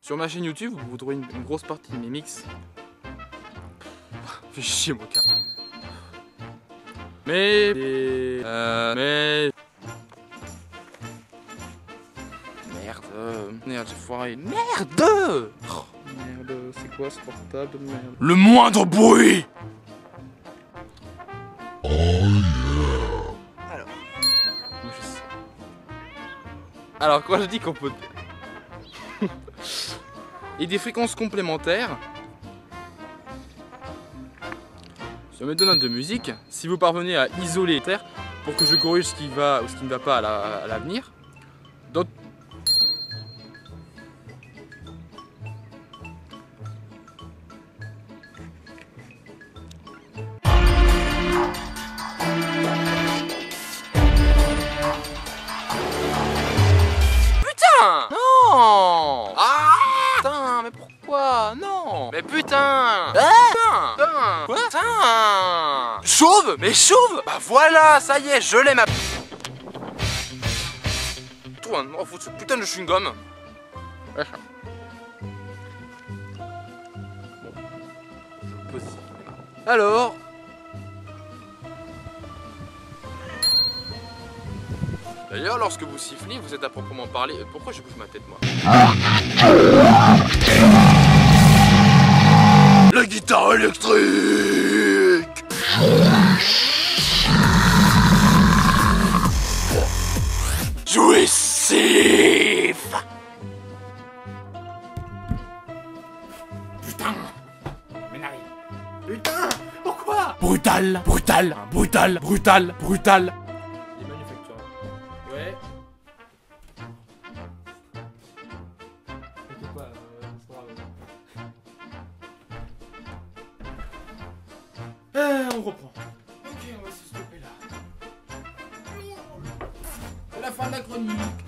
Sur ma chaîne YouTube, vous trouverez une, une grosse partie de mes mix. Fais chier, mon cas. Mais. Euh. Mais. Merde. Merde, j'ai foiré. Merde Oh, Merde, c'est quoi ce portable de merde? Le moindre bruit Alors. Moi, je sais. Alors, quand je dis qu'on peut. Et des fréquences complémentaires. Sur mes deux notes de musique, si vous parvenez à isoler les terres pour que je corrige ce qui va ou ce qui ne va pas à la- à l'avenir, Mais chauve Bah voilà, ça y est, je l'ai ma... Trouve un endroit foutre ce putain de chewing-gum. Alors... D'ailleurs, lorsque vous sifflez, vous êtes à proprement parler... euh, Pourquoi je bouge ma tête, moi La guitare électrique Brutal Brutal Les manufactures. Ouais. Pas, euh. Euh, on reprend. Ok, on va se stopper là. La fin de la chronique.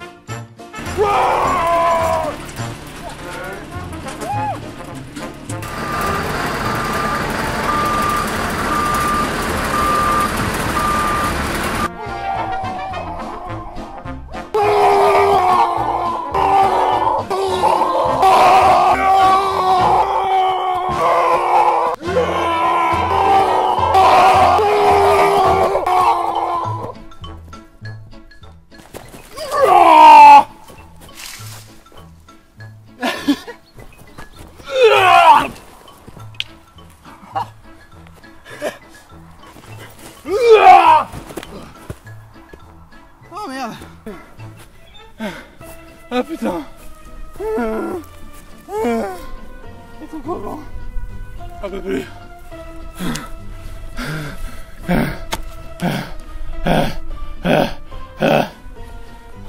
Ah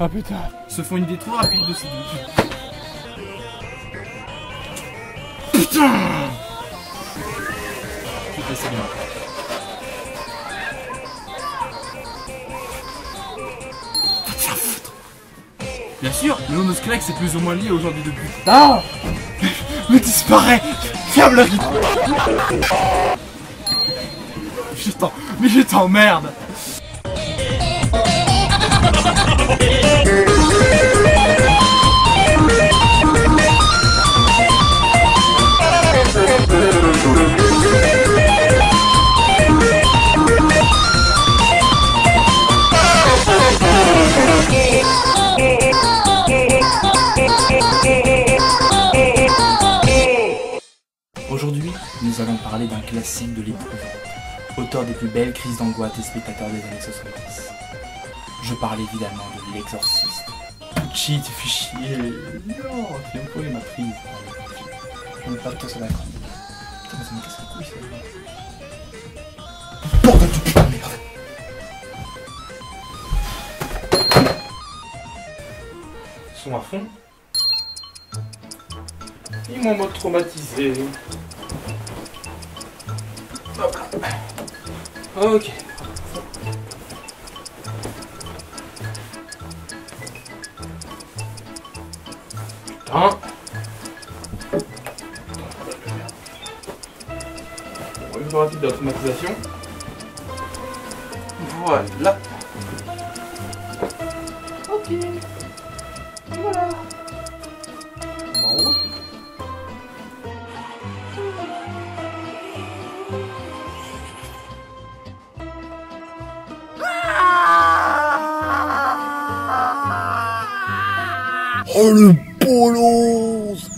putain Se font une idée trop rapide de ces deux. Putain Putain c'est bien. Bien sûr, le nom de est plus ou moins lié au genre du début. Non Mais disparaît Je t'en... Mais je t'emmerde classique de l'épouvante, auteur des plus belles crises d'angoisse des spectateurs des années 70. Je parle évidemment de l'exorciste. Cheat, fais chier. Non, tu viens de ma prise. Je ne pas que ça la crème. Putain, mais ça me casse les couilles, ça. Bordel de putain de merde Son à fond. Ils m'ont traumatisé. Hop là. Ok. Putain. Bon, rapide d'automatisation. Voilà.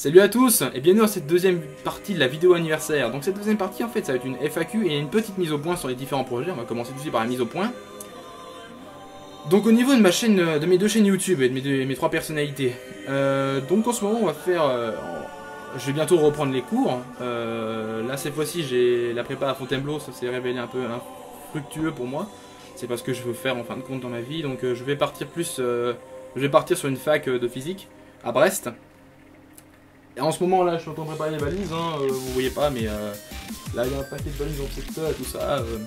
Salut à tous et bienvenue dans cette deuxième partie de la vidéo anniversaire. Donc cette deuxième partie en fait ça va être une FAQ et une petite mise au point sur les différents projets. On va commencer tout de suite par la mise au point. Donc au niveau de ma chaîne, de mes deux chaînes YouTube et de mes, trois personnalités. euh, donc en ce moment on va faire... euh, je vais bientôt reprendre les cours. Euh, là cette fois-ci j'ai la prépa à Fontainebleau, ça s'est révélé un peu infructueux pour moi. C'est parce que je veux faire en fin de compte dans ma vie. Donc euh, je vais partir plus... euh, je vais partir sur une fac euh, de physique à Brest. En ce moment là, je suis en train de préparer les valises, hein, euh, vous voyez pas, mais euh, là il y a un paquet de valises le secteur et tout ça. euh,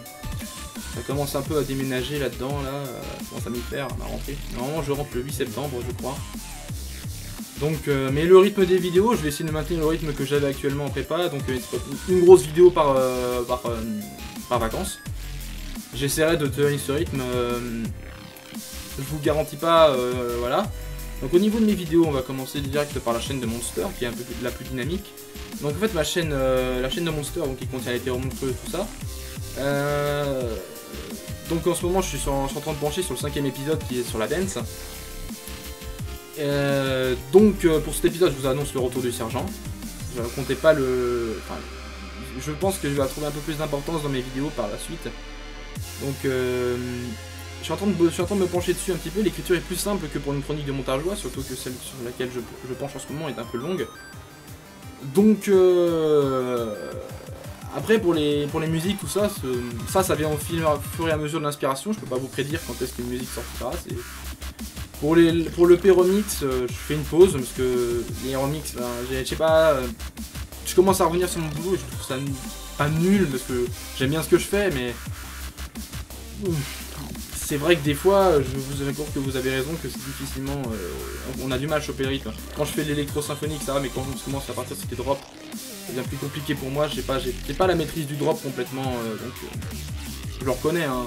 ça commence un peu à déménager là-dedans, là, euh, ça commence à m'y faire, à ma rentrée. Normalement je rentre le 8 septembre, je crois. Donc, mais le rythme des vidéos, je vais essayer de maintenir le rythme que j'avais actuellement en prépa, donc une grosse vidéo par, par, par vacances. J'essaierai de tenir ce rythme, je vous garantis pas, voilà. Donc au niveau de mes vidéos, on va commencer direct par la chaîne de Monster, qui est un peu la plus dynamique. Donc en fait, ma chaîne, euh, la chaîne de Monster, donc qui contient les monstrueux et tout ça. Euh, donc en ce moment, je suis, en train de pencher sur le cinquième épisode qui est sur la dance. Euh, donc pour cet épisode, je vous annonce le retour du sergent. Je ne comptais pas le. Enfin, je pense que je vais trouver un peu plus d'importance dans mes vidéos par la suite. Donc je suis, en train de, me pencher dessus un petit peu. L'écriture est plus simple que pour une chronique de montageois, surtout que celle sur laquelle je, penche en ce moment est un peu longue. Donc euh, après pour les, musiques, tout ça, ça, ça vient au fur et à mesure de l'inspiration. Je peux pas vous prédire quand est-ce qu'une musique sortira. Pour, pour le P remix, euh, je fais une pause parce que les remix, ben, je sais pas, euh, je commence à revenir sur mon boulot et je trouve ça pas nul parce que j'aime bien ce que je fais, mais c'est vrai que des fois, je vous accorde que vous avez raison, que c'est difficilement. euh, on a du mal à choper le rythme. Quand je fais l'électro-symphonique, ça va, mais quand on commence à partir des drops, c'est bien plus compliqué pour moi. J'ai pas, pas la maîtrise du drop complètement, euh, donc euh, je le reconnais. Hein.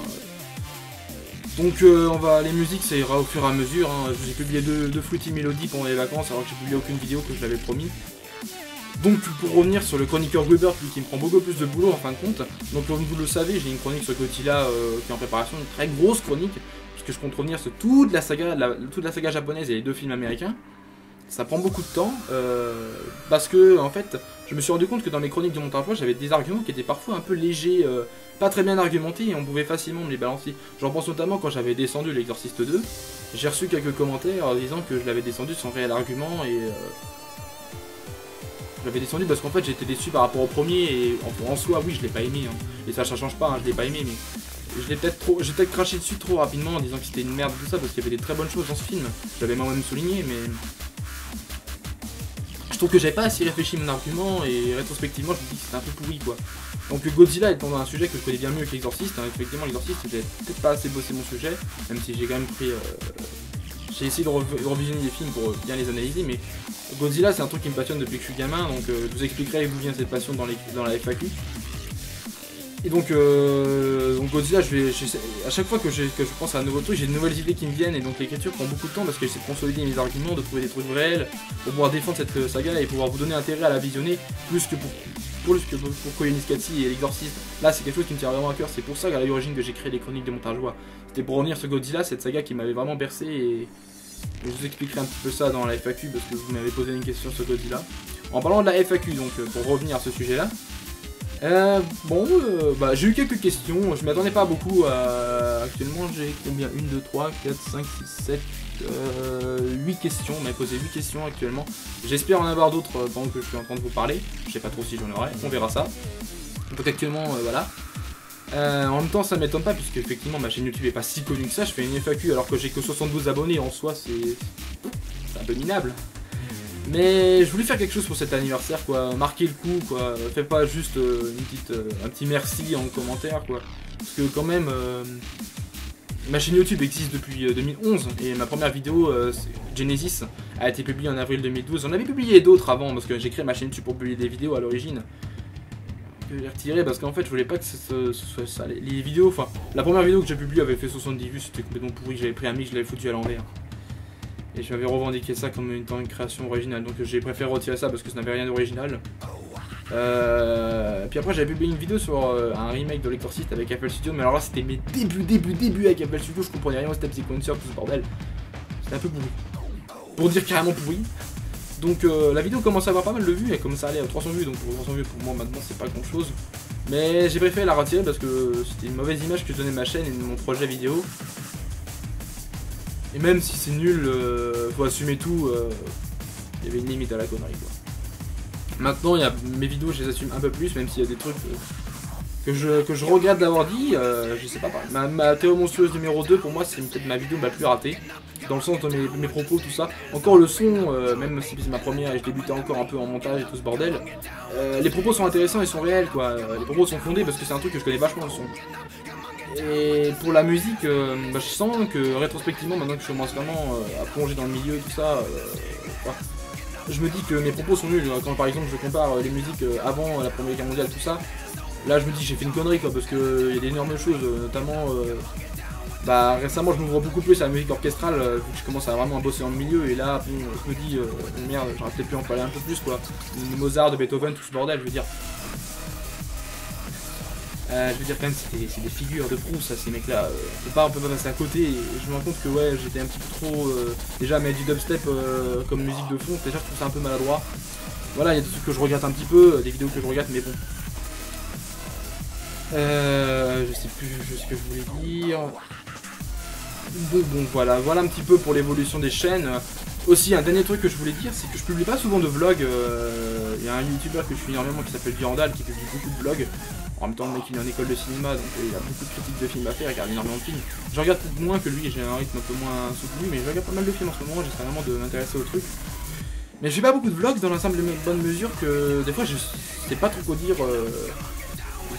Donc euh, on va, les musiques, ça ira au fur et à mesure. hein. Je vous ai publié deux, deux Fruity pendant les vacances, alors que j'ai publié aucune vidéo que je l'avais promis. Donc pour revenir sur le chroniqueur Gruber, lui qui me prend beaucoup plus de boulot en fin de compte. Donc comme vous le savez, j'ai une chronique sur Godzilla euh, qui est en préparation, une très grosse chronique, puisque je compte revenir sur toute la saga, toute la saga japonaise et les deux films américains. Ça prend beaucoup de temps, euh, parce que en fait, je me suis rendu compte que dans mes chroniques de montage, j'avais des arguments qui étaient parfois un peu légers, euh, pas très bien argumentés, et on pouvait facilement me les balancer. J'en pense notamment quand j'avais descendu l'Exorciste 2, j'ai reçu quelques commentaires en disant que je l'avais descendu sans réel argument, et je l'avais descendu parce qu'en fait j'étais déçu par rapport au premier et en, soi oui je l'ai pas aimé hein. et ça ça change pas hein, je l'ai pas aimé mais je l'ai peut-être trop j'ai peut-être craché dessus trop rapidement en disant que c'était une merde tout ça parce qu'il y avait des très bonnes choses dans ce film je l'avais moi-même souligné mais je trouve que j'avais pas assez réfléchi mon argument et rétrospectivement je me dis que c'était un peu pourri quoi donc Godzilla étant un sujet que je connais bien mieux que l'exorciste hein, effectivement l'exorciste j'ai peut-être pas assez bossé mon sujet même si j'ai quand même pris euh, j'ai essayé de rev- de revisionner les films pour bien les analyser mais Godzilla, c'est un truc qui me passionne depuis que je suis gamin, donc euh, je vous expliquerai d'où vient cette passion dans, la FAQ. Et donc, euh, donc Godzilla, à chaque fois que je pense à un nouveau truc, j'ai de nouvelles idées qui me viennent, et donc l'écriture prend beaucoup de temps parce que j'essaie de consolider mes arguments, de trouver des trucs réels, pour pouvoir défendre cette euh, saga et pouvoir vous donner intérêt à la visionner, plus que pour, plus que pour, pour Koyaanisqatsi et l'exorciste. Là, c'est quelque chose qui me tient vraiment à cœur, c'est pour ça qu'à l'origine que j'ai créé les chroniques de montage joie. C'était pour revenir sur Godzilla, cette saga qui m'avait vraiment bercé et je vous expliquerai un petit peu ça dans la FAQ parce que vous m'avez posé une question sur Godzilla. En parlant de la FAQ, donc euh, pour revenir à ce sujet-là, euh, bon, euh, bah, j'ai eu quelques questions. Je m'attendais pas beaucoup. à- Actuellement, j'ai combien? 1, 2, 3, 4, 5, 6, 7, euh, 8 questions. On m'a posé 8 questions actuellement. J'espère en avoir d'autres euh, pendant que je suis en train de vous parler. Je sais pas trop si j'en aurai. On verra ça. Donc actuellement, euh, voilà. En même temps, ça m'étonne pas puisque effectivement ma chaîne YouTube est pas si connue que ça. Je fais une FAQ alors que j'ai que 72 abonnés en soi, c'est c'est un peu minable. Mais je voulais faire quelque chose pour cet anniversaire, quoi. Marquer le coup, quoi. Fais pas juste euh, une petite, euh, un petit merci en commentaire, quoi. Parce que quand même, euh, ma chaîne YouTube existe depuis euh, 2011 et ma première vidéo, Genesis, a été publiée en avril 2012. J'en avais publié d'autres avant parce que j'ai créé ma chaîne YouTube pour publier des vidéos à l'origine. Que j'ai retiré parce qu'en fait je voulais pas que ce, soit ça. Les, vidéos, enfin, la première vidéo que j'ai publiée avait fait 70 vues, c'était complètement pourri. J'avais pris un mic, je l'avais foutu à l'envers. Et je m'avais revendiqué ça comme étant une création originale. Donc j'ai préféré retirer ça parce que ça n'avait rien d'original. Euh, puis après j'avais publié une vidéo sur euh, un remake de l'Exorcist avec Apple Studio, mais alors là c'était mes débuts, débuts, débuts avec Apple Studio, je comprenais rien au step sequencer, tout ce bordel. C'était un peu pourri. Pour dire carrément pourri. Donc euh, la vidéo commence à avoir pas mal de vues, elle commence à aller à 300 vues, donc pour 300 vues pour moi maintenant c'est pas grand chose. Mais j'ai préféré la retirer parce que c'était une mauvaise image que je donnais ma chaîne et mon projet vidéo. Et même si c'est nul, euh, faut assumer tout, euh, il y avait une limite à la connerie quoi. Maintenant, il y a mes vidéos, je les assume un peu plus, même s'il y a des trucs euh, que je, que je regrette d'avoir dit. je sais pas, ma, ma Théo Monstrueuse numéro 2, pour moi, c'est peut-être ma vidéo la plus ratée. Dans le sens de mes, mes propos, tout ça. Encore le son, même si c'est ma première et je débutais encore un peu en montage et tout ce bordel. les propos sont intéressants et sont réels, quoi. Les propos sont fondés parce que c'est un truc que je connais vachement le son. Et pour la musique, euh, bah, je sens que rétrospectivement, maintenant que je commence vraiment euh, à plonger dans le milieu et tout ça, euh, je me dis que mes propos sont nuls. Quand par exemple je compare les musiques avant la Première Guerre mondiale, tout ça, là je me dis j'ai fait une connerie quoi, parce qu'il y a d'énormes choses, notamment. bah récemment je m'ouvre beaucoup plus à la musique orchestrale, vu que je commence à vraiment bosser dans le milieu, et là bon, je me dis, merde, j'aurais peut-être pu en parler un peu plus quoi. Mozart, de Beethoven, tout ce bordel, je veux dire. Euh, je veux dire quand même c'est des, figures de proue ça ces mecs là on peut pas on peut pas passer à côté. Et je me rends compte que ouais j'étais un petit peu trop euh, déjà mettre du dubstep euh, comme musique de fond déjà je trouve ça un peu maladroit. Voilà il y a des trucs que je regrette un petit peu des vidéos que je regrette mais bon. Euh, je sais plus ce que je voulais dire. Bon bon voilà. Voilà un petit peu pour l'évolution des chaînes. Aussi un dernier truc que je voulais dire c'est que je publie pas souvent de vlogs euh, il y a un youtubeur que je suis énormément qui s'appelle Durandal qui publie beaucoup de vlogs en même temps, le mec il est en école de cinéma, donc euh, il a beaucoup de critiques de films à faire, il regarde énormément de films. Je regarde peut-être moins que lui, j'ai un rythme un peu moins soutenu, mais je regarde pas mal de films en ce moment, j'essaie vraiment de m'intéresser au truc. Mais je fais pas beaucoup de vlogs dans l'ensemble de mes bonnes que des fois je sais pas trop quoi dire. euh,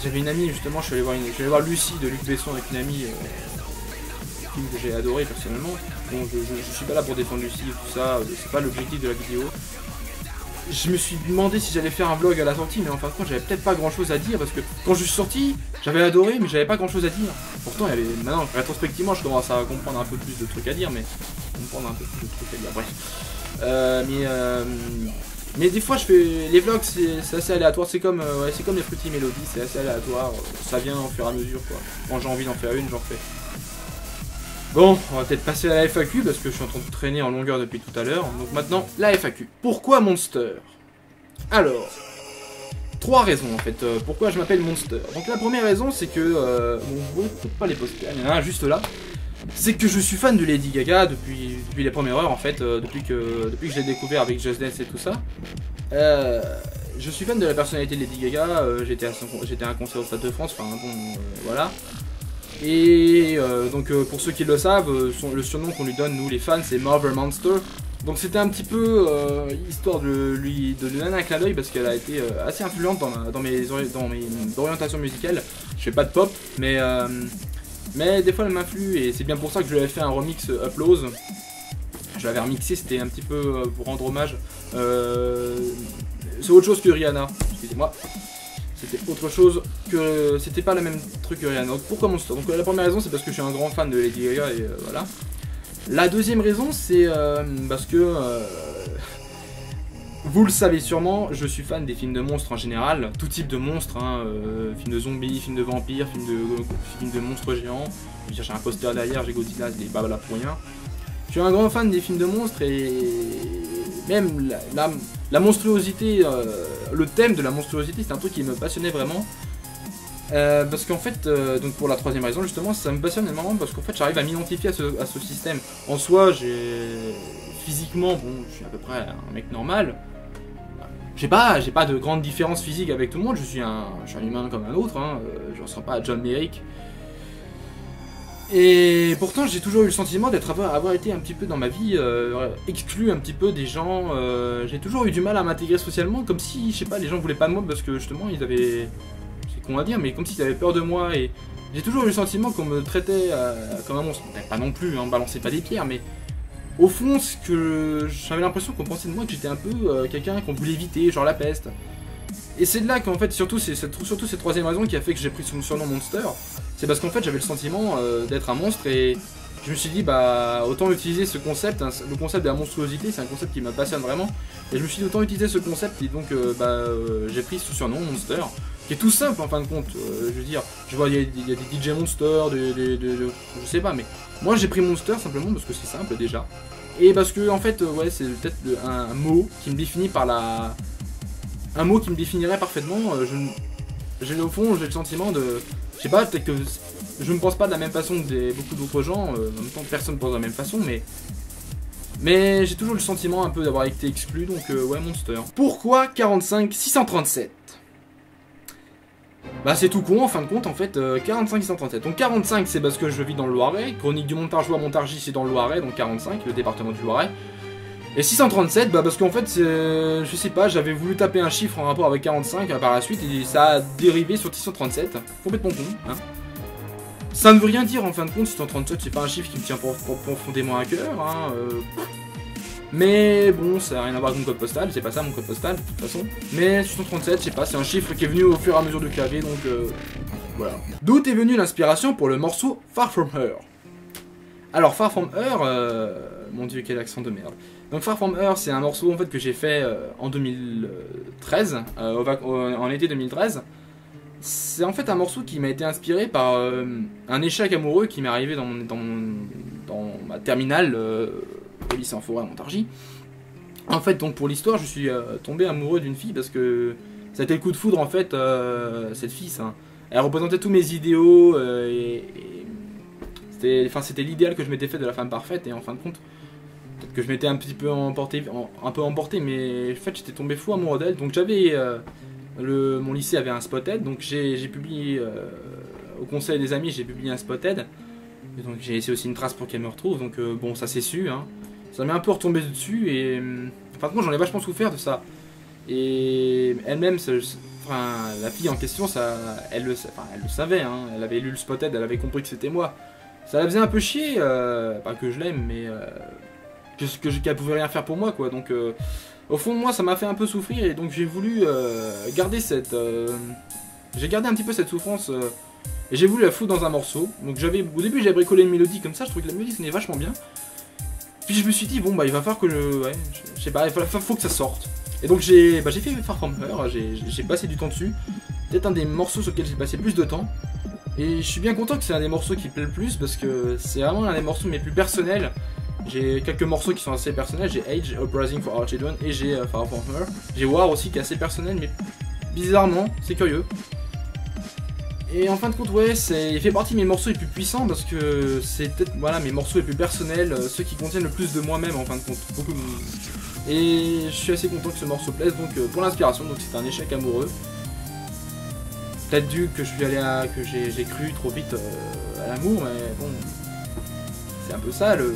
J'avais une amie justement, je suis allé voir, une- je suis allé voir Lucie de Luc Besson avec une amie, euh, film que j'ai adoré personnellement. Bon, je, je, suis pas là pour défendre Lucie et tout ça, c'est pas l'objectif de la vidéo je me suis demandé si j'allais faire un vlog à la sortie, mais en fin de compte, j'avais peut-être pas grand chose à dire parce que quand je suis sorti, j'avais adoré, mais j'avais pas grand chose à dire. Pourtant, il y avait. Maintenant, rétrospectivement, je commence à comprendre un peu plus de trucs à dire, mais. Comprendre un peu plus de trucs à dire, bref. Euh, mais. euh, Mais des fois, je fais. Les vlogs, c'est assez aléatoire. C'est comme, euh, ouais, c'est comme les Fruity Melody, c'est assez aléatoire. Ça vient au fur et à mesure, quoi. Quand j'ai envie d'en faire une, j'en fais. Bon, on va peut-être passer à la FAQ parce que je suis en train de traîner en longueur depuis tout à l'heure. Donc maintenant, la FAQ. Pourquoi Monster? Alors, trois raisons en fait. euh, pourquoi je m'appelle Monster? Donc la première raison, c'est que euh, bon, pas les posters, il y en a un juste là. C'est que je suis fan de Lady Gaga depuis, depuis les premières heures en fait, euh, depuis que depuis je l'ai découvert avec Just Dance et tout ça. Je suis fan de la personnalité de Lady Gaga. j'étais à à un concert au Stade de France. Enfin bon, voilà. Et euh, donc euh, pour ceux qui le savent, euh, le surnom qu'on lui donne nous les fans c'est Marvel Monster. Donc c'était un petit peu histoire de lui de lui donner un clin d'œil parce qu'elle a été assez influente dans, ma- dans mes dans mes orientations musicales. Je fais pas de pop, mais mais des fois elle m'influe et c'est bien pour ça que je lui avais fait un remix Upload. Je l'avais remixé, c'était un petit peu pour rendre hommage. C'est autre chose que Rihanna, excusez-moi. C'était autre chose que. C'était pas le même truc que Rihanna. Donc pourquoi Monster? Donc la première raison c'est parce que je suis un grand fan de Lady Gaga et euh, voilà. La deuxième raison c'est euh, parce que. euh, vous le savez sûrement, je suis fan des films de monstres en général, tout type de monstres, hein, films de zombies, films de vampires, films de, films de monstres géants. Je j'ai un poster derrière, j'ai Godzilla, c'est pas là pour rien. Je suis un grand fan des films de monstres et même la, monstruosité, le thème de la monstruosité, c'est un truc qui me passionnait vraiment. Euh, parce qu'en fait, euh, donc pour la troisième raison justement, ça me passionne énormément parce qu'en fait j'arrive à m'identifier à ce, système. En soi, j'ai physiquement, bon, je suis à peu près un mec normal. J'ai pas, pas de grande différence physique avec tout le monde. Je suis un, je humain comme un autre. Hein. euh, Je ressemble pas à John Merrick. Et pourtant, j'ai toujours eu le sentiment d'être avoir, été un petit peu dans ma vie euh, exclu un petit peu des gens. euh, j'ai toujours eu du mal à m'intégrer socialement, comme si, je sais pas, les gens voulaient pas de moi parce que justement ils avaient, c'est con à dire, mais comme s'ils avaient peur de moi et j'ai toujours eu le sentiment qu'on me traitait euh, comme un monstre. Pas non plus, hein, balancez pas des pierres, mais au fond, ce que j'avais l'impression qu'on pensait de moi que j'étais un peu quelqu'un qu'on voulait éviter, genre la peste. Et c'est de là qu'en fait, surtout, c'est surtout cette troisième raison qui a fait que j'ai pris son surnom Monster. C'est parce qu'en fait, j'avais le sentiment euh, d'être un monstre et je me suis dit, bah, autant utiliser ce concept, hein, le concept de la monstruosité, c'est un concept qui me passionne vraiment. Et je me suis dit, autant utiliser ce concept et donc, euh, bah, euh, j'ai pris ce surnom Monster, qui est tout simple en fin de compte. Je veux dire, je vois, il y, a- des DJ Monster, des, je sais pas, mais moi j'ai pris Monster simplement parce que c'est simple déjà. Et parce que, en fait, ouais, c'est peut-être un, mot qui me définit par la. Un mot qui me définirait parfaitement. je, j'ai au fond, j'ai le sentiment de. Je sais pas, peut-être que je ne pense pas de la même façon que beaucoup d'autres gens. euh, en même temps, personne pense de la même façon, mais. Mais j'ai toujours le sentiment un peu d'avoir été exclu, donc euh, ouais, Monster. Pourquoi 45 637 Bah c'est tout con en fin de compte en fait, euh, 45 637. Donc 45 c'est parce que je vis dans le Loiret, Chronique du Montargeois Montargis c'est dans le Loiret, donc 45, le département du Loiret. Et 637, bah parce qu'en fait, c'est- je sais pas, j'avais voulu taper un chiffre en rapport avec 45 euh, par la suite et ça a dérivé sur 637. Complètement con, hein. Ça ne veut rien dire en fin de compte, 637 c'est pas un chiffre qui me tient profondément à cœur, hein. euh. Mais bon, ça n'a rien à voir avec mon code postal, c'est pas ça mon code postal de toute façon. Mais 637, je sais pas, c'est un chiffre qui est venu au fur et à mesure du clavier donc euh, voilà. D'où est venue l'inspiration pour le morceau Far From Her? Alors Far From Her, euh, mon dieu quel accent de merde. Donc Far From Her, c'est un morceau en fait que j'ai fait euh, en 2013, euh, en été 2013. C'est en fait un morceau qui m'a été inspiré par euh, un échec amoureux qui m'est arrivé dans, dans, ma terminale au lycée en forêt à Montargis. En fait, donc pour l'histoire, je suis tombé amoureux d'une fille parce que été le coup de foudre en fait. cette fille, elle représentait tous mes idéaux et, c'était, c'était l'idéal que je m'étais fait de la femme parfaite et en fin de compte, peut-être que je m'étais un petit peu emporté, un peu emporté, mais en fait j'étais tombé fou amoureux d'elle. Donc j'avais, euh, le, mon lycée avait un spotted, donc j'ai, publié euh, au conseil des amis, j'ai publié un spotted. Et donc j'ai laissé aussi une trace pour qu'elle me retrouve. Donc euh, bon, ça c'est su. Hein. Ça m'est un peu retombé dessus et hum, enfin moi j'en ai vachement souffert de ça. Et elle-même, enfin la fille en question, elle le, elle le savait. Hein. Elle avait lu le spotted, elle avait compris que c'était moi. Ça la faisait un peu chier, pas que je l'aime, mais euh, qu'elle pouvait rien faire pour moi quoi. Donc euh, au fond moi, ça m'a fait un peu souffrir et donc j'ai voulu euh, garder cette, euh, j'ai gardé un petit peu cette souffrance. et j'ai voulu la foutre dans un morceau. Donc j'avais au début j'avais bricolé une mélodie comme ça, je trouvais que la mélodie sonnait vachement bien. Puis je me suis dit bon bah il va falloir que je ouais, je, sais pas, il faut, faut que ça sorte. Et donc j'ai bah, fait Far From Her, j'ai passé du temps dessus. Peut-être un des morceaux sur lesquels j'ai passé plus de temps. Et je suis bien content que c'est un des morceaux qui plaît le plus parce que c'est vraiment un des morceaux mes plus personnels. J'ai quelques morceaux qui sont assez personnels, j'ai Age, Uprising for Our Children et j'ai euh, Far From. J'ai War aussi qui est assez personnel mais bizarrement, c'est curieux. Et en fin de compte, ouais, il fait partie de mes morceaux les plus puissants parce que c'est peut-être voilà, mes morceaux les plus personnels, euh, ceux qui contiennent le plus de moi-même en fin de compte. Et je suis assez content que ce morceau plaise donc euh, pour l'inspiration, donc c'est un échec amoureux. Peut-être dû que je suis allé à, que j'ai, cru trop vite euh, à l'amour, mais bon, c'est un peu ça le.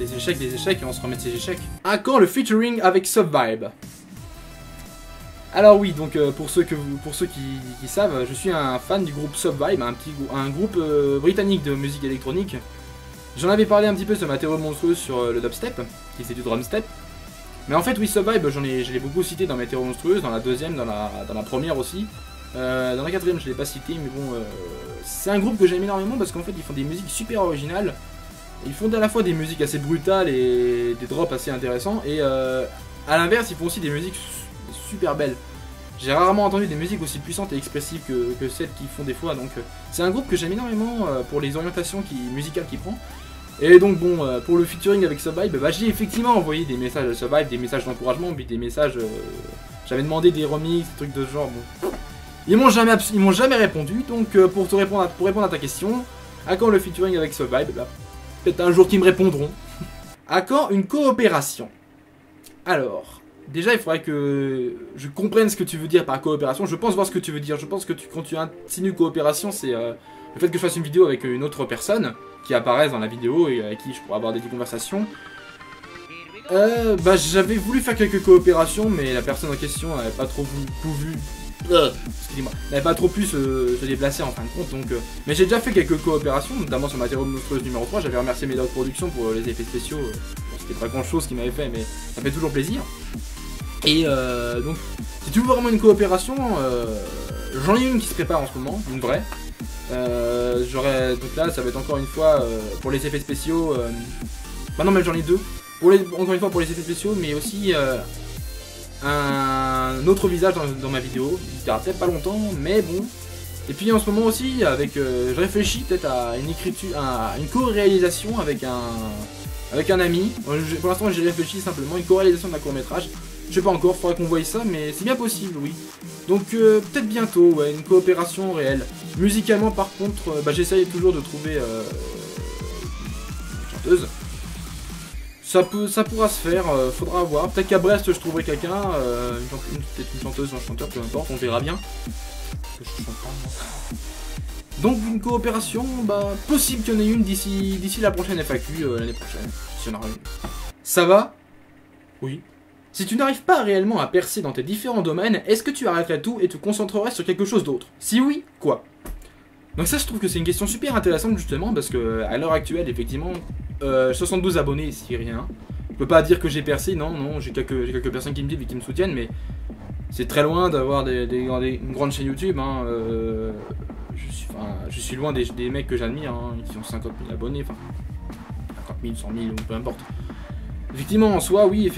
Des échecs, des échecs et on se remet de ces échecs. À quand le featuring avec Subvibe alors oui, donc euh, pour ceux, que vous- pour ceux qui, savent, je suis un fan du groupe Subvibe, un, petit, un groupe euh, britannique de musique électronique. J'en avais parlé un petit peu sur ma théorie monstrueuse sur euh, le dubstep, qui c'est du drum step. Mais en fait, oui, Subvibe, j'en ai, beaucoup cité dans mes théories monstrueuses, dans la deuxième, dans la, dans la première aussi. Dans la quatrième, je l'ai pas cité, mais bon, c'est un groupe que j'aime énormément parce qu'en fait, ils font des musiques super originales. Ils font à la fois des musiques assez brutales et des drops assez intéressants, et euh, à l'inverse, ils font aussi des musiques su- super belles. J'ai rarement entendu des musiques aussi puissantes et expressives que, celles qu'ils font des fois, donc euh, c'est un groupe que j'aime énormément euh, pour les orientations musicales qu'il prend. Et donc bon, pour le featuring avec Survive, bah, j'ai effectivement envoyé des messages à Survive, des messages d'encouragement, puis des messages... euh, J'avais demandé des remixes, des trucs de ce genre, bon. Ils m'ont jamais, ils jamais répondu, donc pour, te répondre à, pour répondre à ta question, à quand le featuring avec Survive bah, Peut-être un jour qu'ils me répondront. à quand une coopération Alors, déjà il faudrait que je comprenne ce que tu veux dire par coopération. Je pense voir ce que tu veux dire. Je pense que quand tu insinues coopération, c'est euh, le fait que je fasse une vidéo avec une autre personne qui apparaisse dans la vidéo et avec qui je pourrais avoir des conversations. Euh, bah j'avais voulu faire quelques coopérations, mais la personne en question n'avait pas trop vou- voulu, excusez-moi, n'avait pas trop pu se, déplacer en fin de compte. Donc, euh, mais j'ai déjà fait quelques coopérations, notamment sur Matériaux Monstrueuse numéro 3. J'avais remercié Médoc Productions pour les effets spéciaux. euh, C'était pas grand chose qu'ils m'avaient fait, mais ça fait toujours plaisir. Et euh, donc, si tu veux vraiment une coopération, euh, j'en ai une qui se prépare en ce moment, une vraie. Euh, J'aurais donc là, ça va être encore une fois euh, pour les effets spéciaux. Euh, bah non, mais j'en ai deux. Pour les, encore une fois pour les effets spéciaux, mais aussi euh, un autre visage dans, ma vidéo. Il sera peut-être pas longtemps, mais bon. Et puis en ce moment aussi, avec, euh, je réfléchis peut-être à une écriture, à une co-réalisation avec un, avec un ami. Euh, Pour l'instant, j'ai réfléchi simplement une co-réalisation d'un court métrage. Je sais pas encore, faudra qu'on voie ça, mais c'est bien possible, oui. Donc euh, peut-être bientôt, ouais, une coopération réelle. Musicalement, par contre, bah, j'essaye toujours de trouver une chanteuse. Ça, peut, ça pourra se faire, euh, faudra voir. Peut-être qu'à Brest, je trouverai quelqu'un, euh, une, chante- une- peut-être une chanteuse ou un chanteur, peu importe, on verra bien. Donc une coopération, bah possible qu'il y en ait une d'ici d'ici la prochaine FAQ, euh, l'année prochaine, si on en aura une. Ça va? Oui. Si tu n'arrives pas réellement à percer dans tes différents domaines, est-ce que tu arrêterais tout et te concentrerais sur quelque chose d'autre? Si oui, quoi? Donc ça, je trouve que c'est une question super intéressante justement parce que à l'heure actuelle, effectivement, euh, 72 abonnés, c'est rien. Je peux pas dire que j'ai percé, non, non, j'ai quelques, quelques personnes qui me disent et qui me soutiennent, mais c'est très loin d'avoir des, une grande chaîne YouTube. Hein, euh, je, suis, loin des, mecs que j'admire, hein, qui ont 50 000 abonnés, enfin 50 000, 100 000 ou peu importe. Effectivement, en soi, oui,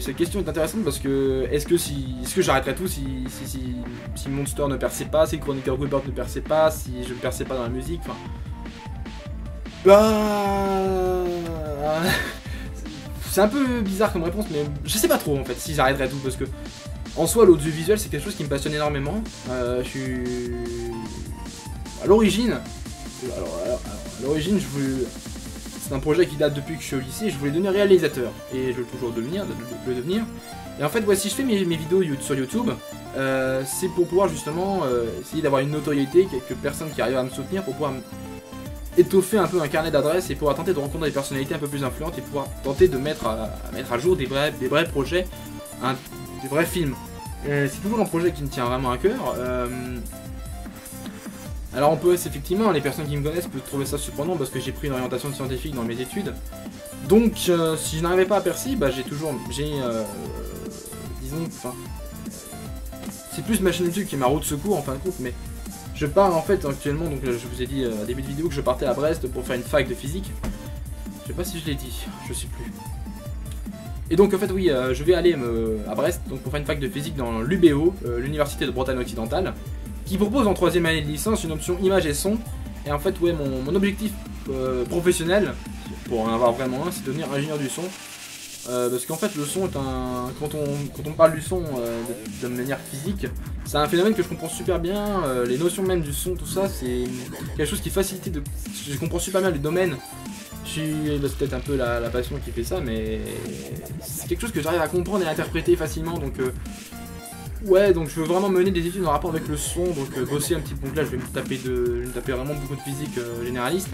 cette question est intéressante parce que est-ce que si, est-ce que j'arrêterais tout si, si, si, si Monster ne perçait pas, si Chronicle Gilbert ne perçait pas, si je ne perçais pas dans la musique, enfin. Bah. C'est un peu bizarre comme réponse, mais je sais pas trop en fait si j'arrêterais tout parce que en soi, l'audiovisuel c'est quelque chose qui me passionne énormément. Euh, je suis. À l'origine. Alors, alors, alors, à l'origine, je voulais. C'est un projet qui date depuis que je suis au lycée. Je voulais devenir réalisateur. Et je veux toujours devenir, de- de- le devenir. Et en fait, si je fais mes, vidéos sur YouTube, euh, c'est pour pouvoir justement euh, essayer d'avoir une notoriété, quelques personnes qui arrivent à me soutenir pour pouvoir étoffer un peu un carnet d'adresses et pouvoir tenter de rencontrer des personnalités un peu plus influentes et pouvoir tenter de mettre à, mettre à jour des vrais, des vrais projets, des vrais films. C'est toujours un projet qui me tient vraiment à cœur. Euh, alors on peut effectivement, les personnes qui me connaissent peuvent trouver ça surprenant parce que j'ai pris une orientation scientifique dans mes études. Donc euh, si je n'arrivais pas à percer, bah, j'ai toujours, j'ai, euh, disons, enfin, c'est plus ma chaîne YouTube qui est ma roue de secours en fin de compte, mais je pars en fait actuellement, donc euh, je vous ai dit euh, au début de vidéo que je partais à Brest pour faire une fac de physique. Je sais pas si je l'ai dit, je sais plus. Et donc en fait oui, euh, je vais aller à Brest donc pour faire une fac de physique dans l'UBO, euh, l'Université de Bretagne Occidentale, qui propose en troisième année de licence une option image et son. Et en fait ouais mon, objectif euh, professionnel, pour en avoir vraiment un, c'est de devenir ingénieur du son. Euh, parce qu'en fait le son est un. Quand on, quand on parle du son euh, de, manière physique, c'est un phénomène que je comprends super bien. les notions même du son, tout ça, c'est quelque chose qui facilite de. Je comprends super bien. Je suis. bah, C'est peut-être un peu la, la passion qui fait ça, mais c'est quelque chose que j'arrive à comprendre et à interpréter facilement. Donc ouais, donc je veux vraiment mener des études en rapport avec le son, donc euh, bosser un petit peu. Donc là, je vais me taper de, je me taper vraiment beaucoup de physique euh, généraliste.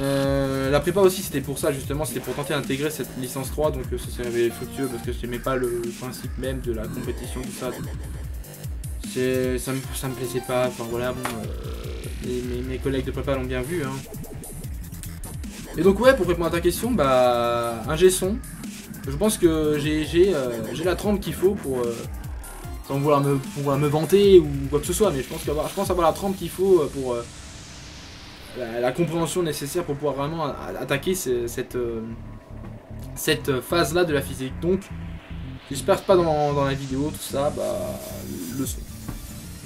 Euh, la prépa aussi c'était pour ça justement, c'était pour tenter d'intégrer cette licence 3 donc euh, ça s'est révélé fructueux parce que j'aimais pas le principe même de la compétition tout ça. ça, me, ça me plaisait pas, enfin voilà bon, mes, collègues de prépa l'ont bien vu hein. Et donc ouais pour répondre à ta question, bah un G-son, je pense que j'ai j'ai, la trempe qu'il faut pour sans vouloir me, vouloir me vanter ou quoi que ce soit, mais je pense, qu'avoir- je pense avoir la trempe qu'il faut euh, pour euh, la, compréhension nécessaire pour pouvoir vraiment attaquer ce- cette, euh, cette phase-là de la physique. Donc, si je pas dans, la vidéo, tout ça, bah, le son.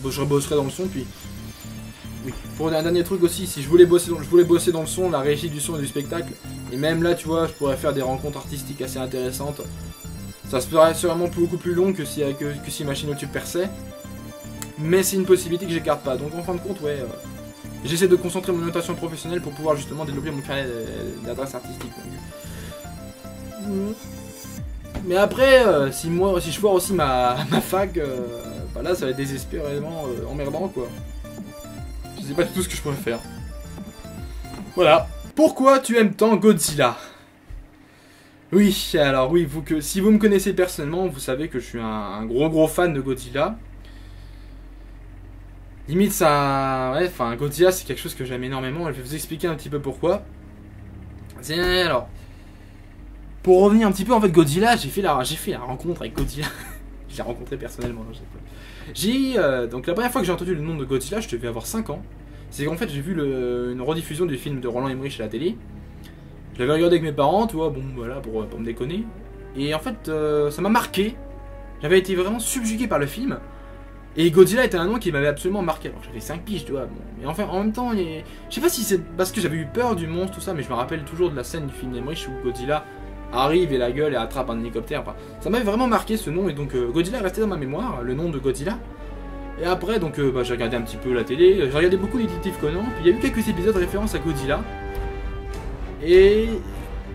Je rebosserai dans le son, puis... Oui. Pour un dernier truc aussi, si je voulais, bosser dans, je voulais bosser dans le son, la régie du son et du spectacle, et même là, tu vois, je pourrais faire des rencontres artistiques assez intéressantes. Ça se ferait sûrement beaucoup plus long que si, que, que si ma chaîne YouTube perçait. Mais c'est une possibilité que j'écarte pas. Donc en fin de compte, ouais, euh, j'essaie de concentrer mon orientation professionnelle pour pouvoir justement développer mon carnet d'adresse artistique. donc. Mm. Mais après, euh, si moi, si je foire aussi ma, ma fac, euh, bah là, ça va être désespérément euh, emmerdant, quoi. Je sais pas du tout ce que je pourrais faire. Voilà. Pourquoi tu aimes tant Godzilla? Oui, alors oui, vous que si vous me connaissez personnellement, vous savez que je suis un, gros gros fan de Godzilla. limite ça, ouais, enfin Godzilla c'est quelque chose que j'aime énormément. Je vais vous expliquer un petit peu pourquoi. Alors. Pour revenir un petit peu en fait Godzilla, j'ai fait la, j'ai fait la rencontre avec Godzilla. je l'ai rencontré personnellement. pas. J'ai euh, donc la première fois que j'ai entendu le nom de Godzilla, je devais avoir 5 ans. C'est qu'en fait j'ai vu une rediffusion du film de Roland Emmerich à la télé. Je l'avais regardé avec mes parents, tu vois, bon voilà pour, me déconner. Et en fait euh, ça m'a marqué. J'avais été vraiment subjugué par le film. Et Godzilla était un nom qui m'avait absolument marqué. Alors j'avais 5 piges, tu vois. Bon. Mais enfin en même temps, je sais pas si c'est parce que j'avais eu peur du monstre, tout ça, mais je me rappelle toujours de la scène du film d'Emmerich où Godzilla arrive et la gueule et attrape un hélicoptère. Enfin, ça m'avait vraiment marqué ce nom et donc euh, Godzilla est resté dans ma mémoire, le nom de Godzilla. Et après, donc euh, bah, j'ai regardé un petit peu la télé, j'ai regardé beaucoup Détective Conan, puis il y a eu quelques épisodes référence à Godzilla. Et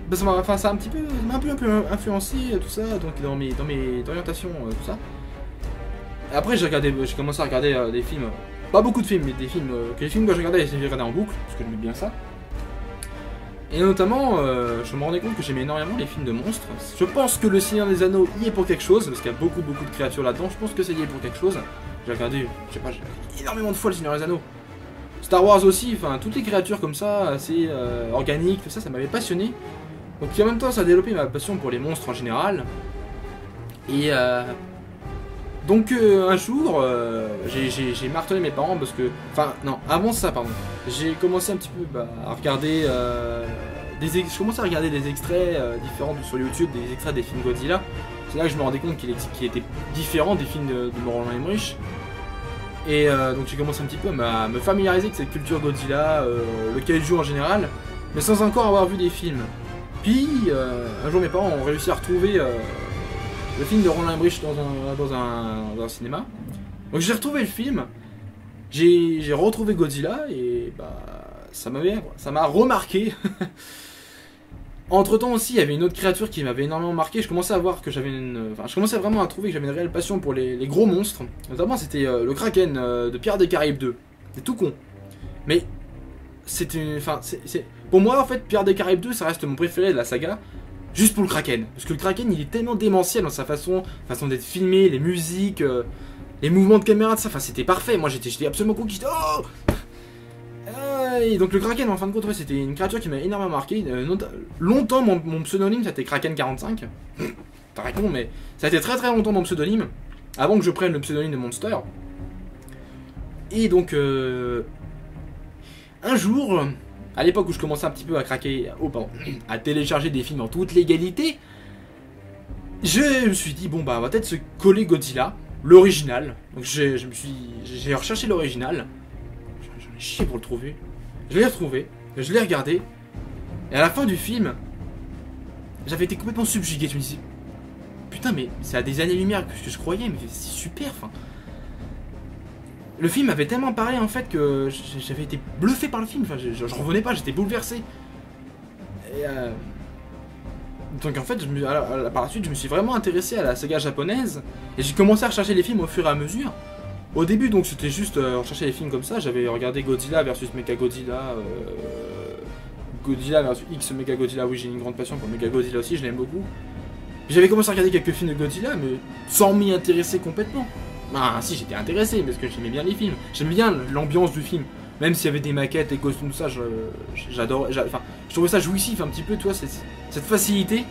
bah, ça m'a un petit peu, un peu, un peu influencé tout ça, donc dans mes, dans mes orientations, euh, tout ça. Après, j'ai commencé à regarder euh, des films, pas beaucoup de films, mais des films, euh, que les films que je regardais, j'ai regardé en boucle, parce que j'aimais bien ça. Et notamment, je me rendais compte que j'aimais énormément les films de monstres. Je pense que Le Seigneur des Anneaux y est pour quelque chose, parce qu'il y a beaucoup, beaucoup de créatures là-dedans. Je pense que c'est est pour quelque chose. J'ai regardé, je sais pas, énormément de fois Le Seigneur des Anneaux. Star Wars aussi, enfin, toutes les créatures comme ça, assez euh, organiques, tout ça, ça m'avait passionné. Donc, en même temps, ça a développé ma passion pour les monstres en général. Et euh, donc, euh, un jour, euh, j'ai- martelé mes parents parce que. Enfin, non, avant ça, pardon. J'ai commencé un petit peu bah, à regarder. des à regarder des extraits différents sur YouTube, des extraits des films Godzilla. C'est là que je me rendais compte qu'il était différent des films de, de Roland Emmerich. Et euh, donc j'ai commencé un petit peu à me familiariser avec cette culture Godzilla, euh, le kaiju en général, mais sans encore avoir vu des films. Puis euh, un jour mes parents ont réussi à retrouver euh, le film de Roland Emmerich dans un, dans un, dans un cinéma. Donc j'ai retrouvé le film, j'ai retrouvé Godzilla et bah ça m'a remarqué. Entre temps aussi, il y avait une autre créature qui m'avait énormément marqué. Je commençais à voir que j'avais une. Enfin, je commençais vraiment à trouver que j'avais une réelle passion pour les, gros monstres. Notamment, c'était euh, le Kraken euh, de Pierre des Caraïbes 2. C'est tout con. Mais c'est une. Enfin, c'est- pour moi, en fait, Pierre des Caraïbes 2, ça reste mon préféré de la saga. Juste pour le Kraken. Parce que le Kraken, il est tellement démentiel dans sa façon, façon d'être filmé, les musiques, euh, les mouvements de caméra, tout ça. Enfin, c'était parfait. Moi, j'étais absolument conquis. Oh Donc le Kraken en fin de compte c'était une créature qui m'a énormément marqué. Euh, longtemps mon, pseudonyme c'était Kraken45. T'as con mais ça a été très très longtemps mon pseudonyme. Avant que je prenne le pseudonyme de Monster. Et donc euh, un jour, à l'époque où je commençais un petit peu à craquer, oh pardon, à télécharger des films en toute légalité, je me suis dit bon bah on va peut-être se coller Godzilla, l'original. Donc je me suis, j'ai recherché l'original. Chié pour le trouver. Je l'ai retrouvé, je l'ai regardé, et à la fin du film, j'avais été complètement subjugué. Je me disais, putain, mais c'est à des années-lumière que je croyais, mais c'est super. Enfin, le film avait tellement parlé en fait que j'avais été bluffé par le film. Enfin, je, revenais pas, j'étais bouleversé. Et euh, donc en fait, je me- par la suite, je me suis vraiment intéressé à la saga japonaise et j'ai commencé à rechercher les films au fur et à mesure. Au début, donc c'était juste euh, les films comme ça. J'avais regardé Godzilla versus Mechagodzilla, euh, Godzilla versus X Mechagodzilla. Oui, j'ai une grande passion pour Mechagodzilla aussi, je l'aime beaucoup. J'avais commencé à regarder quelques films de Godzilla, mais sans m'y intéresser complètement. Ah, si, j'étais intéressé parce que j'aimais bien les films. J'aimais bien l'ambiance du film. Même s'il y avait des maquettes et costumes, tout ça, j'adorais. j'a- Enfin, je trouvais ça jouissif un petit peu, tu cette facilité.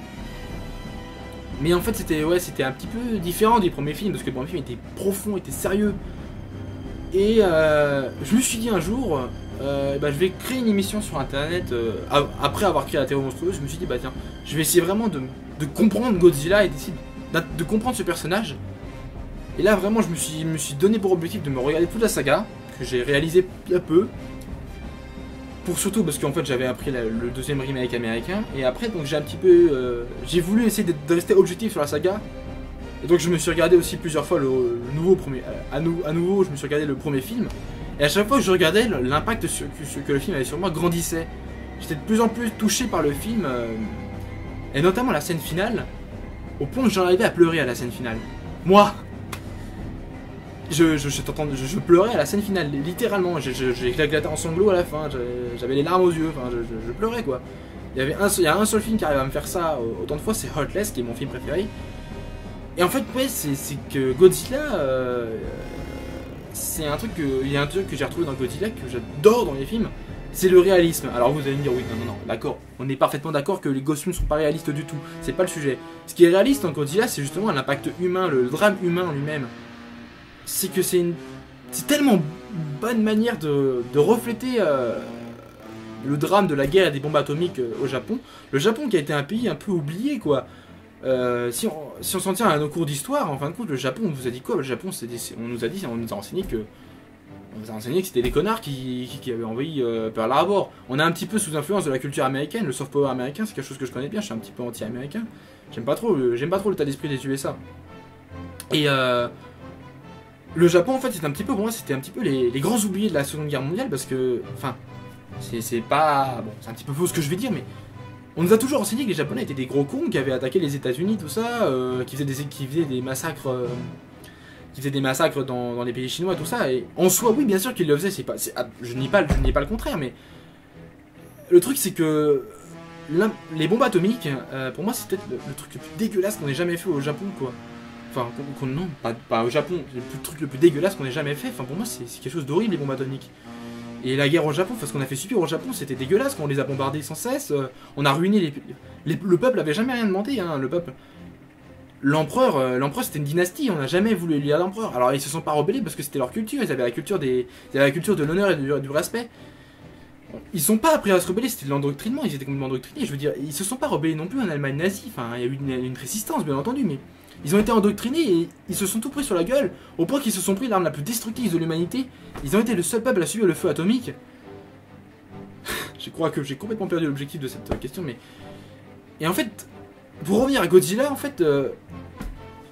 Mais en fait, c'était ouais, c'était un petit peu différent des premiers films parce que le premier film était profond, était sérieux. Et euh, je me suis dit un jour, euh, bah, je vais créer une émission sur internet. euh, après avoir créé la théorie monstrueuse, je me suis dit, bah tiens, je vais essayer vraiment de, de comprendre Godzilla et d'essayer de, de comprendre ce personnage. Et là, vraiment, je me suis, me suis donné pour objectif de me regarder toute la saga, que j'ai réalisé peu à peu. Pour surtout parce qu'en fait j'avais appris le deuxième remake américain. Et après donc j'ai un petit peu euh, j'ai voulu essayer de rester objectif sur la saga. Et donc je me suis regardé aussi plusieurs fois le, nouveau premier à, nou- à nouveau je me suis regardé le premier film. Et à chaque fois que je regardais l'impact que, que le film avait sur moi grandissait. J'étais de plus en plus touché par le film euh, et notamment la scène finale au point que j'en arrivais à pleurer à la scène finale. Moi je, je, je, je- pleurais à la scène finale, littéralement. J'ai éclaté en sanglots à la fin, j'avais- les larmes aux yeux, enfin, je, pleurais quoi. Il y, avait un, il y a un seul film qui arrive à me faire ça autant de fois, c'est Heartless, qui est mon film préféré. Et en fait, ouais, c'est c'est que Godzilla, euh, c'est un truc que, il y a un truc que j'ai retrouvé dans Godzilla que j'adore dans les films, c'est le réalisme. Alors vous allez me dire oui, non, non, non, d'accord, on est parfaitement d'accord que les costumes sont pas réalistes du tout. C'est pas le sujet. Ce qui est réaliste dans Godzilla, c'est justement l'impact humain, le drame humain en lui-même. C'est que c'est une, tellement bonne manière de, refléter euh, le drame de la guerre et des bombes atomiques euh, au Japon. Le Japon qui a été un pays un peu oublié, quoi. Euh, si on s'en tient à nos cours d'histoire, en fin de compte, le Japon, on vous a dit quoi? Le Japon, on nous a dit, on nous a enseigné que on nous a enseigné que c'était des connards qui, qui, avaient envahi euh, Pearl Harbor. On est un petit peu sous influence de la culture américaine, le soft power américain, c'est quelque chose que je connais bien. Je suis un petit peu anti-américain. J'aime pas trop, j'aime pas trop l'état d'esprit des USA. Et le Japon, en fait, c'est un petit peu moi, c'était un petit peu les, grands oubliés de la Seconde Guerre mondiale parce que, enfin, c'est pas bon, c'est un petit peu faux ce que je vais dire, mais on nous a toujours enseigné que les Japonais étaient des gros cons qui avaient attaqué les États-Unis, tout ça, euh, qui faisaient des qui faisaient des massacres. euh, qui faisaient des massacres dans, les pays chinois, tout ça, et en soi, oui, bien sûr qu'ils le faisaient, c'est pas, ah, je nie pas, je pas le contraire, mais le truc c'est que les bombes atomiques, euh, pour moi, c'est peut-être le truc le plus dégueulasse qu'on ait jamais fait au Japon, quoi. Enfin, qu'on- non, pas, au Japon, c'est le truc le plus dégueulasse qu'on ait jamais fait. Enfin, pour moi, c'est quelque chose d'horrible, les bombes atomiques. Et la guerre au Japon, parce qu'on a fait subir au Japon, c'était dégueulasse quand on les a bombardés sans cesse. euh, on a ruiné les, Le peuple avait jamais rien demandé, hein, le peuple. L'empereur, euh, l'empereur c'était une dynastie, on n'a jamais voulu élire l'empereur. Alors ils se sont pas rebellés parce que c'était leur culture, ils avaient la culture de l'honneur et du respect. Ils sont pas appris à se rebeller, c'était de l'endoctrinement, ils étaient complètement endoctrinés. Je veux dire, ils se sont pas rebellés non plus en Allemagne nazie. Enfin, il y a eu une, résistance, bien entendu, mais ils ont été endoctrinés et ils se sont tout pris sur la gueule au point qu'ils se sont pris l'arme la plus destructrice de l'humanité. Ils ont été le seul peuple à subir le feu atomique. je crois que j'ai complètement perdu l'objectif de cette euh, question, mais et en fait, pour revenir à Godzilla, en fait, euh,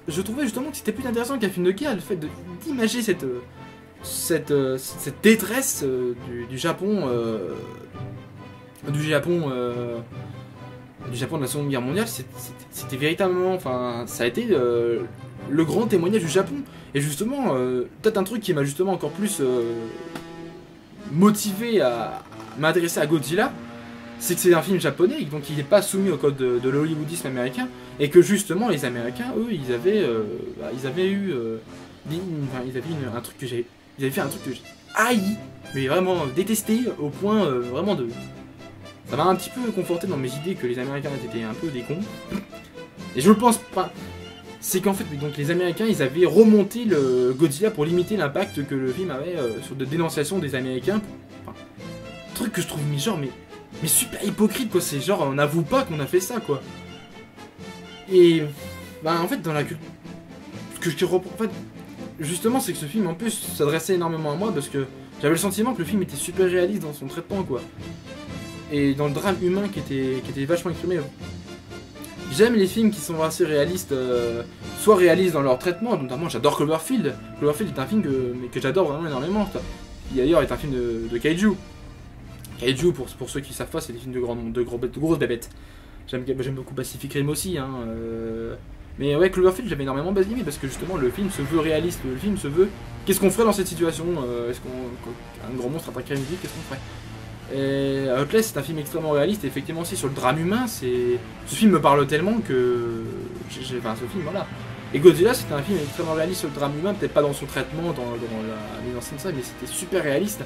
je trouvais justement que c'était plus intéressant qu'un film de guerre, le fait d'imager cette, euh, cette, euh, cette détresse euh, du, Japon, euh, du Japon, du Japon de la Seconde Guerre mondiale, c'était véritablement, enfin, ça a été le grand témoignage du Japon. Et justement, peut-être un truc qui m'a justement encore plus motivé à m'intéresser à Godzilla, c'est que c'est un film japonais, donc il n'est pas soumis au code de, l'hollywoodisme américain, et que justement les Américains, eux, ils avaient, bah, ils avaient eu, avaient une- un truc que j'ai, ils avaient fait un truc que j'ai haï, mais vraiment détesté au point euh, vraiment de, ça m'a un petit peu conforté dans mes idées que les Américains étaient un peu des cons, et je le pense pas. C'est qu'en fait, donc les Américains, ils avaient remonté le Godzilla pour limiter l'impact que le film avait euh, sur de dénonciation des Américains. Truc que je trouve mais genre mais mais super hypocrite quoi. C'est genre on n'avoue pas qu'on a fait ça quoi. Et bah en fait dans la culture, que je reprends, en fait, justement c'est que ce film en plus s'adressait énormément à moi parce que j'avais le sentiment que le film était super réaliste dans son traitement quoi. Et dans le drame humain qui était qui était vachement exprimé. J'aime les films qui sont assez réalistes, euh, soit réalistes dans leur traitement, notamment j'adore Cloverfield. Cloverfield est un film que, que j'adore vraiment énormément. Qui d'ailleurs est un film de, Kaiju. Kaiju, pour, pour ceux qui savent pas, c'est des films de, grands, de, gros, de grosses bébêtes. J'aime j'aime beaucoup Pacific Rim aussi. Hein, euh, Mais ouais, Cloverfield, j'avais énormément aimé parce que justement le film se veut réaliste. Le film se veut. Qu'est-ce qu'on ferait dans cette situation euh, Est-ce qu'on. Un grand monstre attaquerait une ville Qu'est-ce qu'on ferait? Et Outlast, c'est un film extrêmement réaliste, et effectivement aussi sur le drame humain, c'est... Ce film me parle tellement que... Enfin, ce film, voilà. Et Godzilla, c'était un film extrêmement réaliste sur le drame humain, peut-être pas dans son traitement, dans, la mise en scène, ça, mais c'était super réaliste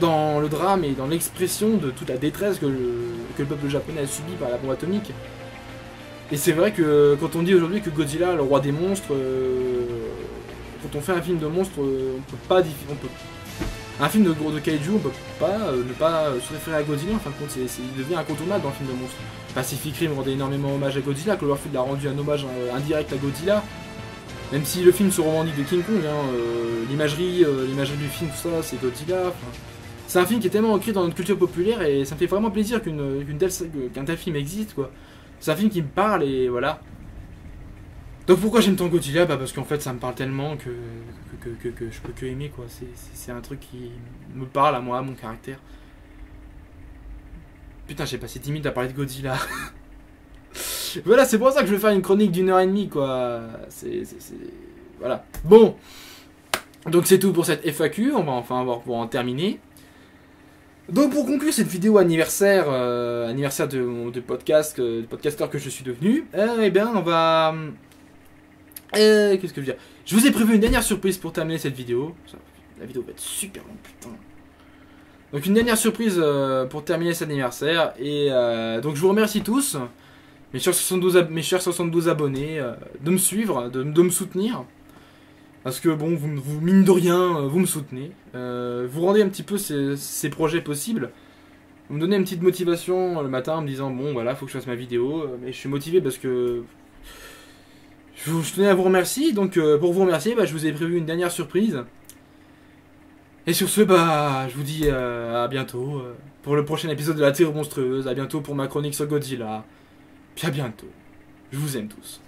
dans le drame et dans l'expression de toute la détresse que le, que le peuple japonais a subi par la bombe atomique. Et c'est vrai que quand on dit aujourd'hui que Godzilla, le roi des monstres, euh, quand on fait un film de monstres, euh, on peut pas... un film de, de kaiju, on peut pas euh, ne pas se référer à Godzilla, en fin de compte, il devient incontournable dans le film de monstres. Pacific Rim rendait énormément hommage à Godzilla, Cloverfield a rendu un hommage indirect à Godzilla, même si le film se revendique de King Kong, hein, l'imagerie, du film, tout ça, c'est Godzilla. c'est un film qui est tellement ancré dans notre culture populaire et ça me fait vraiment plaisir qu'un tel film existe, quoi. C'est un film qui me parle et voilà. Donc pourquoi j'aime tant Godzilla? Bah Parce qu'en fait ça me parle tellement que, que, je peux que aimer quoi. C'est, un truc qui me parle à moi, à mon caractère. Putain j'ai passé 10 minutes à parler de Godzilla. voilà c'est pour ça que je vais faire une chronique d'une heure et demie quoi. C'est- Voilà. Bon. Donc c'est tout pour cette FAQ, on va enfin avoir pour en terminer. Donc pour conclure cette vidéo anniversaire, euh, anniversaire de, podcast, euh, de podcasteur que je suis devenu, euh, eh bien on va Euh, Qu'est-ce que je veux dire? Je vous ai prévu une dernière surprise pour terminer cette vidéo. La vidéo va être super longue, putain. Donc une dernière surprise euh, pour terminer cet anniversaire. Et euh, donc je vous remercie tous, mes chers 72, ab- mes chers 72 abonnés, euh, de me suivre, de me soutenir. Parce que bon, vous, vous mine de rien, euh, vous me soutenez. Euh, vous rendez un petit peu ces, projets possibles. Vous me donnez une petite motivation euh, le matin en me disant bon voilà, faut que je fasse ma vidéo. Euh, Mais je suis motivé parce que je, tenais à vous remercier. Donc pour vous remercier, bah, je vous ai prévu une dernière surprise. Et sur ce, bah, je vous dis à bientôt pour le prochain épisode de la théorie monstrueuse. À bientôt pour ma chronique sur Godzilla. Puis à bientôt. Je vous aime tous.